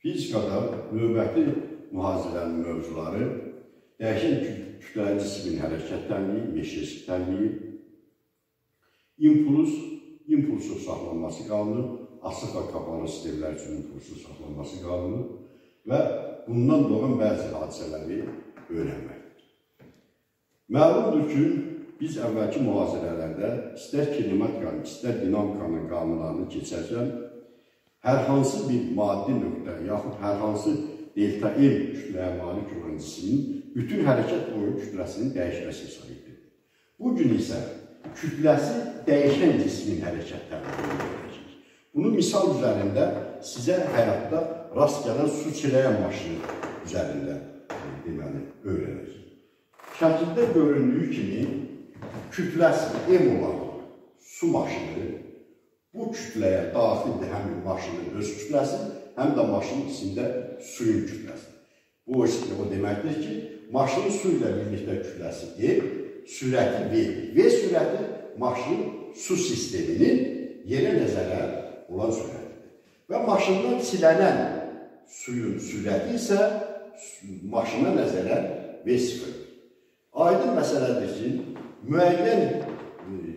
Fizikada növbəti mühazirənin mövzuları dəyişən kütləvi cismin hərəkətlənliyi, meşəsizlənliyi, impuls, impulsun saxlanması qanunu, açıq və qapalı sistemlər üçün impulsun saxlanması qanunu və bundan doğan bəzi hadisələri öyrənmək. Məlumdur ki, biz əvvəlki mühazirələrdə istər kinematikanın, istər dinamikanın qanunlarını keçərkən hər hansı bir maddi nöqtə yaxud hər hansı delta M kütləyə malik olan cismin bütün hərəkət boyu kütləsinin dəyişməsi edilir. Bu gün isə kütləsi dəyişən cismin hərəkətlərini öyrənəcək. Bunu misal üzərində sizə həyatda rast gələn su çiləyən maşını üzərində deməli öyrənəcək. Şəkildə göründüyü kimi kütləsi M olan su maşını Bu kütləyə daxildir həmin maşının öz kütləsi, həm də maşının içində suyun kütləsi. Bu o deməkdir ki, maşının su ilə birlikdə kütləsi E, sürəti V. V sürəti maşının su sisteminin yerə nəzərə olan sürətidir. Və maşından silənən suyun sürəti isə maşına nəzərə V0. Aydın məsələdir ki, müəyyən e,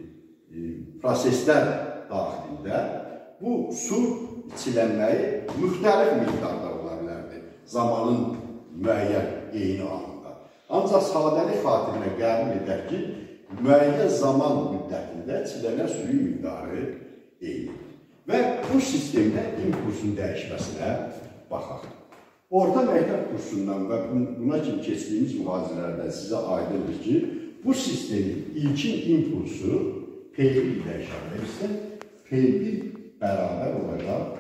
e, proseslər daxilində bu su içilənməyi müxtəlif miqdarda ola bilərdi zamanın müəyyən eyni anında. Ancaq sadəlik xatirinə qəbul edək ki, müəyyən zaman müddətində içilənə suyun miqdarı eyni. Və bu sistemdə impulsun dəyişməsinə baxaq. Orta məktəb kursundan və buna kimi keçdiyimiz mühazirələrdən sizə aydındır ki, bu sistemin ilkin impulsu P1 ilə işarə etsin P1 bərabər olacaq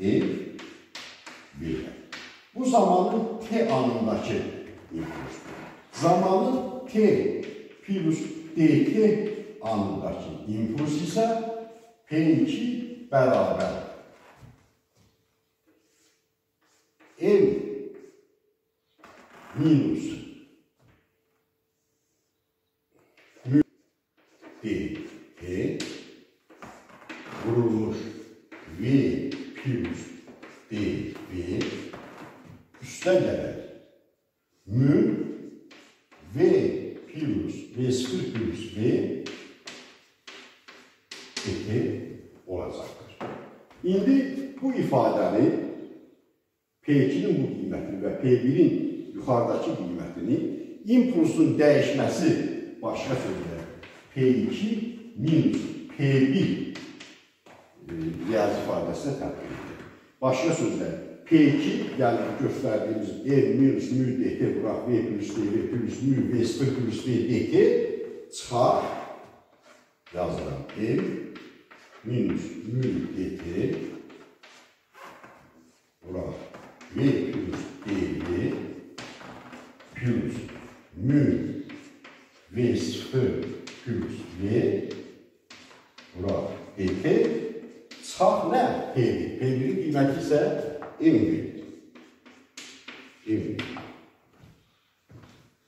D1. Bu zamanın T anındakı impulsdur. Zamanın T plus dt anındakı impuls isə P2 bərabər M minus dt vurulmuş V plus dV üste gelir. Mü V plus V0 plus V dt olacaktır. İndi bu ifadəni P2-nin bu qiymətini və P1-in yuxarıdakı qiymətini impulsun dəyişməsi başqa sözlə P2 minus P1 riyazi ifadəsinə tətbiq edilir. Başqa sözlə, P2, yəni göstərdiyimiz E minus mü dt bıraq V plus dV plus mü V0 plus V dt çıxar, yazıram. M minus mü dt bıraq V plus dV plus mü V0 plus V bıraq dt Saf nə? P1. P1-in qiyməti isə M1-dir. M1.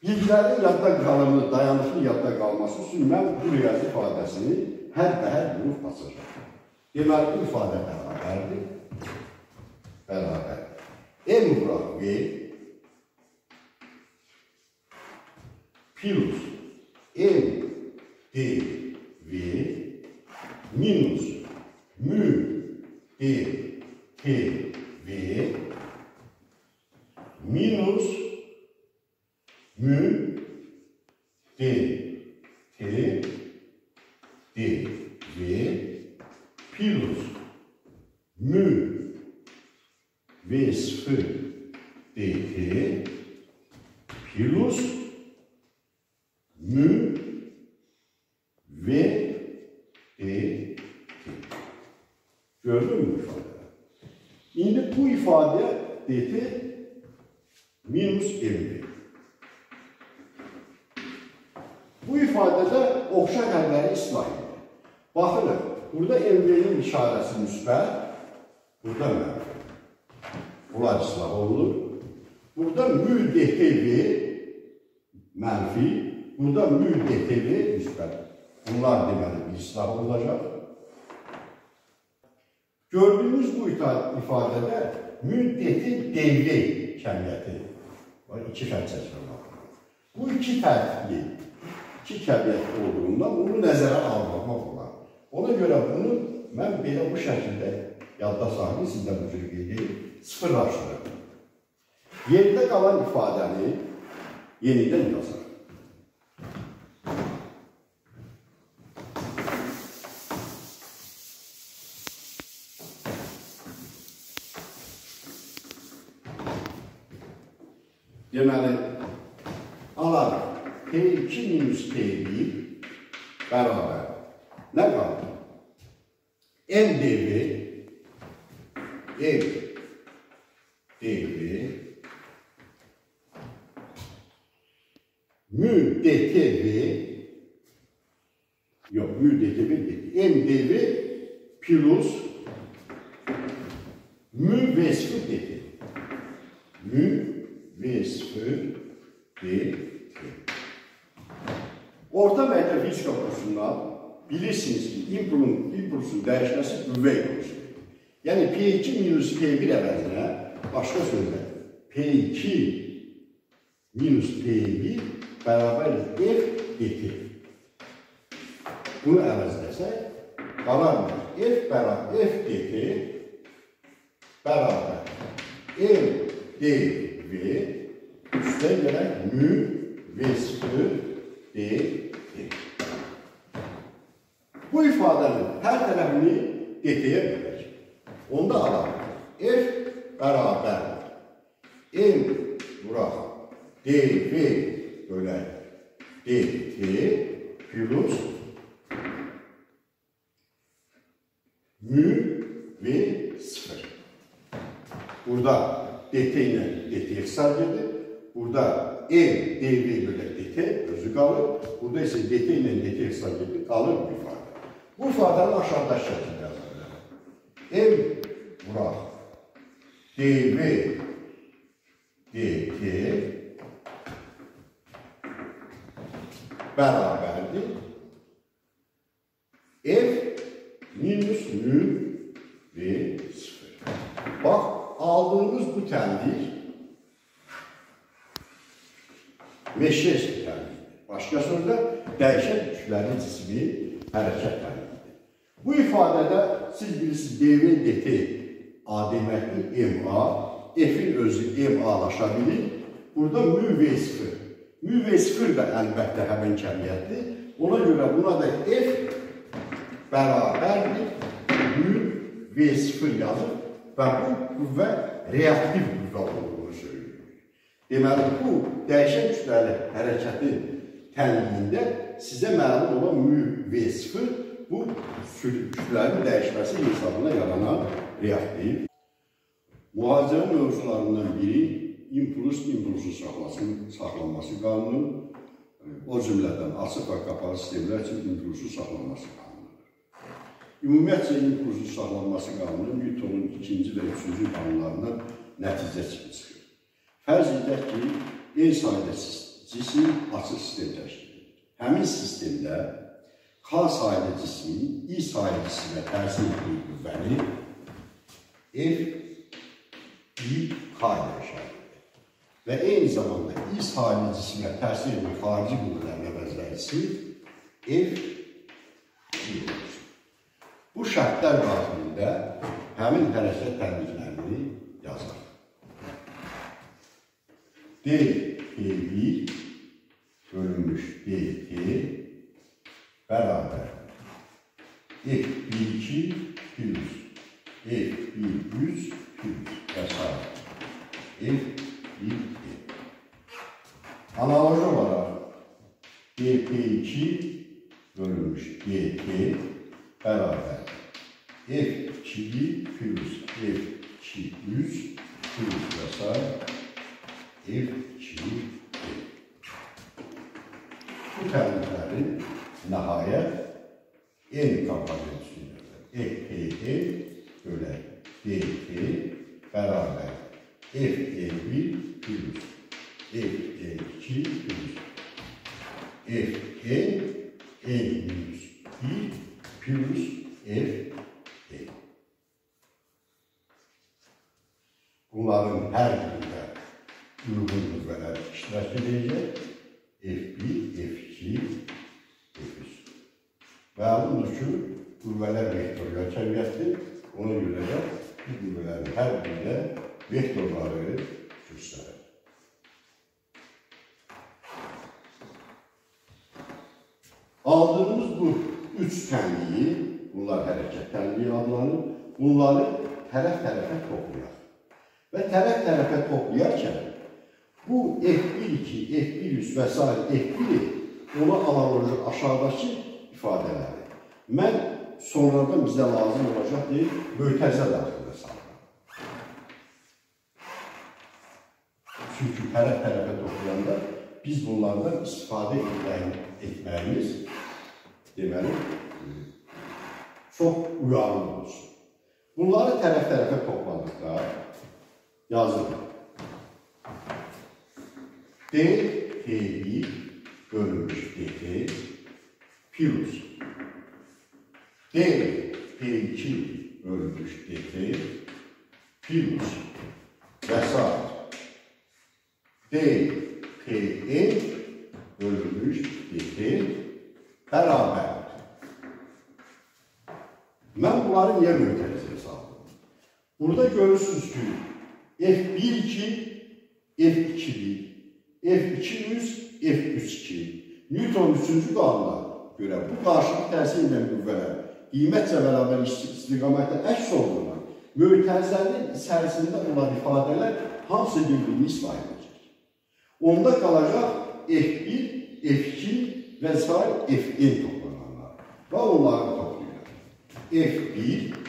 Bilgilərin yadda qalımı, dayanışın yadda qalması üçün mən bu riyazi ifadəsini hər bəhər vurub basacaq. Deməli, bu ifadə bərabərdir. Bərabər. M vuraq V plus M D V minus mü, d, t, Gördün mü ifadeyi? İndi bu ifadə dt minus mdir. Bu ifadədə oxşar həlləri islah edir. Baxın, burada mv'nin işarəsi müsbət, burada mənfi. Bunlar islah olunur. Burada mü dtv mənfi, burada mü dtv müsbət. Bunlar deməli bir islah olacaq. Gördüğünüz bu ifa- ifadede müddeti devri kəmiyyəti var. iki fərq çəkmək. Bu iki fərqli, iki kəmiyyət olduğundan bunu nəzərə almaq olar. Ona görə bunu mən belə bu şəkildə yadda saxlayın, siz də bu cür qeyd edin, sıfırlaşdırın. Yerdə qalan ifadəni yenidən yazın. Deməli, alarıq. P2 minus P1 bərabər. Nə qaldı? M dv M dv mü dtv yok mü dtv değil. M dv plus mü v0 dt. Mü v0 dt. Orta məktəb fizika kursundan bilirsiniz ki, impulsun, impulsun dəyişməsi qüvvə impulsudur. Yəni P2 minus P1 əvəzinə başqa sözlə P2 minus P1 bərabər F dt. Bunu əvəzləsək, qalar mı? F bərabər F dt bərabər M dv üstə gələk mü V0 dt. Bu ifadənin hər tərəfini dt-yə bölək. Onda alalım. F bərabər M vuraq dv bölək dt plus mü v 0. Burada dt ilə dt hesab edir. Burada m dv bölək dt özü qalır. Burada isə dt ilə dt hesab edir. Qalır bu ifadə. Bu ifadəni aşağıdakı şəkildə yazar bilərəm. m vuraq dv dt bərabərdir. F minus mü v 0. Bax, aldığımız bu təndir meşres bir təndirdir. Başqa sözlə, dəyişən yüklərin cismi hərəkət təndirdir. Bu ifadədə siz bilirsiniz, dv dt a deməkdir ma, f-in özü ma-laşa bilir. Burada mü v0. Mü v0 da əlbəttə həmin kəmiyyətdir. Ona görə buna da f bərabərdir mü V0 yazır və bu qüvvə reaktiv qüvvə söylüyor. Deməli, bu dəyişən kütləli hərəkətin tənliyində sizə məlum olan mü V0 bu kütlənin dəyişməsi hesabına yaranan reaktiv. Mühazirə mövzularından biri impuls, impulsun saxlasın, saxlanması qanunu, o cümlədən açıq və qapalı sistemlər üçün impulsun saxlanması qanunudur. Ümumiyyətcə impulsun saxlanması qanunu Newtonun ikinci və üçüncü qanunlarından nəticə çıxır. Fərz edək ki, E sayda cisim açıq sistem təşkil edir. Həmin sistemdə K sayda cismin I sayda cisimə təsir etdiyi qüvvəni F I K ilə işarət edir. Və eyni zamanda I sayda cisimə təsir edən xarici qüvvələrin əvəzləyicisi F I olur. Bu şərtlər daxilində həmin hərəkət tənliklərini D, DE1 bölünmüş DE beraber. F12 plus F1100 plus vesaire. F12 Analoji olarak D, DP2 bölünmüş DP beraber. F2 plus F200 plus vesaire. Və s. F2 Bu təlimlərin nəhayət N komponentində FPE bölə DT bərabər FE1 plus FE2 plus FE N minus 1 plus F E. bunların hər birində uyğun qüvvələr iştirak edəcək. F1, F2, F3. Məlumdur ki, qüvvələr vektorial kəmiyyətdir. Ona görə də bu qüvvələrin hər birində vektorları göstərir. Aldığımız bu üç tənliyi, bunlar hərəkət tənliyi adlanır, bunları tərəf-tərəfə toplayaq. Və tərəf-tərəfə toplayarkən bu F1-2, F1-3 və s. F1 ona analoji aşağıdakı ifadələri. Mən sonradan bizə lazım olacaq deyil, mötəzə daxilə salıram. Çünki tərəf-tərəfə toplayanda biz bunlardan istifadə etməyimiz deməli çox uyarlı olsun. Bunları tərəf-tərəfə topladıqda yazılır. D, T1 bölünmüş DT plus D, P2 bölünmüş DT plus və s. D, PE bölünmüş DT bərabərdir. Mən bunları niyə möhtərizəyə saldım? Burada görürsünüz ki, F1-2, F2-1, F2-100, F3-2. Newton 3-cü qanuna görə bu qarşılıq təsir edən qüvvələr qiymətcə bərabər istiqamətdə əks olduğuna möhtərizənin içərisində olan ifadələr hamısı bir-birini islah edəcək. Onda qalacaq F1, F2 və s. Fn toplananlar. Və onları toplayırlar. F1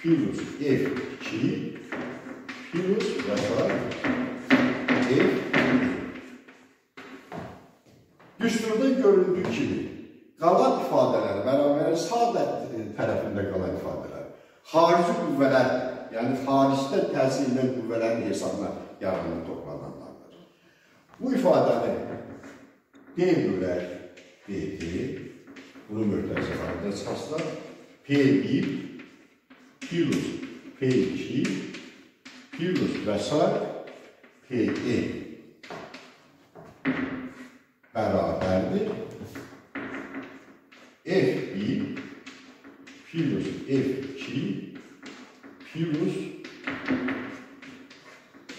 plus F2 plus və s. F Düsturda görüldüyü kimi qalan ifadələr, bərabər sağ tərəfində qalan ifadələr xarici qüvvələr, yəni xaricdə təsir edən qüvvələrin hesabına yardımına toplananlardır. Bu ifadəni D bölək DT, bunu möhtərizə halında çıxarsınlar, P1 plus P2 plus və s. PE bərabərdir. F1 plus F2 plus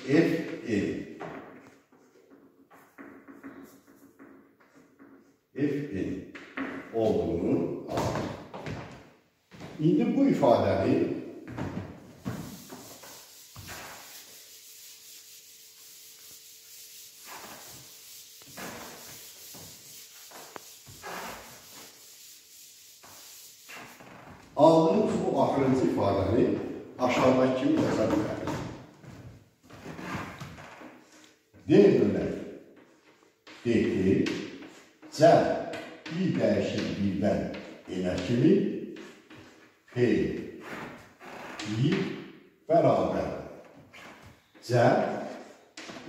Fn. Fn olduğunu alır. İndi bu ifadəni Aldığımız bu axırıncı ifadəni aşağıdakı kimi yaza bilərik. D bölək DT cəl i dəyişir birdən elə kimi P i bərabər cəl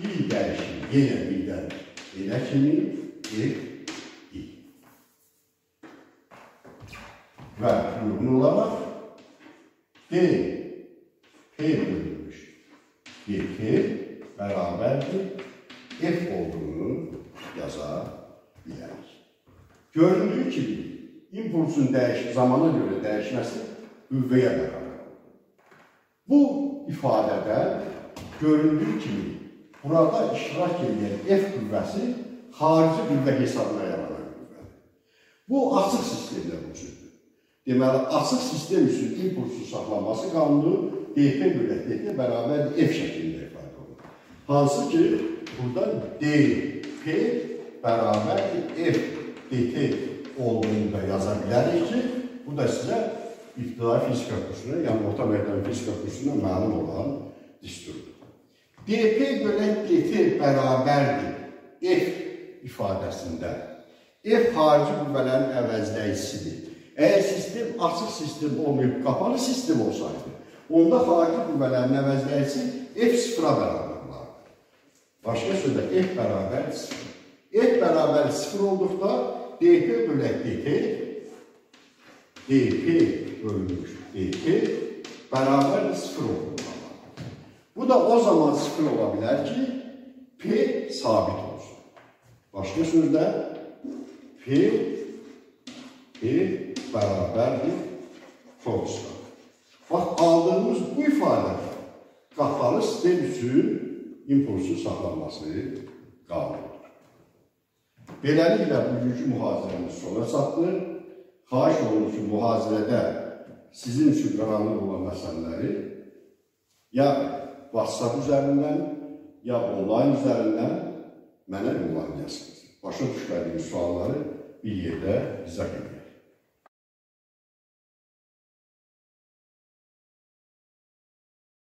i dəyişir yenə birdən elə kimi F və uyğun olaraq D P bölünmüş GT bərabərdir F olduğunu yaza bilərik. Göründüyü kimi, impulsun dəyiş, zamana görə dəyişməsi qüvvəyə bərabər. Bu ifadədə göründüyü kimi, burada iştirak edən F qüvvəsi xarici qüvvə hesabına yaranan qüvvədir. Bu, açıq sistemdə vücuddur. Deməli, açıq sistem üçün impulsun saxlanması qanunu DP bölək DT bərabər F şəklində ifadə. Hansı ki, burada DP bərabər F DT olduğunu da yaza bilərik ki, bu da sizə ibtidai fizika kursuna, yəni orta məktəbi fizika kursuna məlum olan disturdur. DP bölək DT bərabərdir F ifadəsində. F xarici qüvvələrin əvəzləyicisidir. Əgər sistem açıq sistem olmayıb, qapalı sistem olsaydı, onda xarici qüvvələrin əvəzləyicisi F0-a bərabər olardı. Başqa sözlə, F bərabər 0. F bərabər 0 olduqda DP bölək DT, DP bölünmüş DT bərabər 0 olmalıdır. da o zaman sıfır ola bilər ki, P sabit olsun. Başqa sözlə, P, P bərabərdir false-da. Bax, aldığımız bu ifadədə qapalı sistem üçün impulsun saxlanması qanundur. Beləliklə, bugünkü mühazirəmiz sona çatdı. Xahiş olunur ki, mühazirədə sizin üçün qaranlıq olan məsələləri ya WhatsApp üzərindən, ya onlayn üzərindən mənə yollayasınız. Başa düşmədiyiniz sualları bir yerdə izah edin.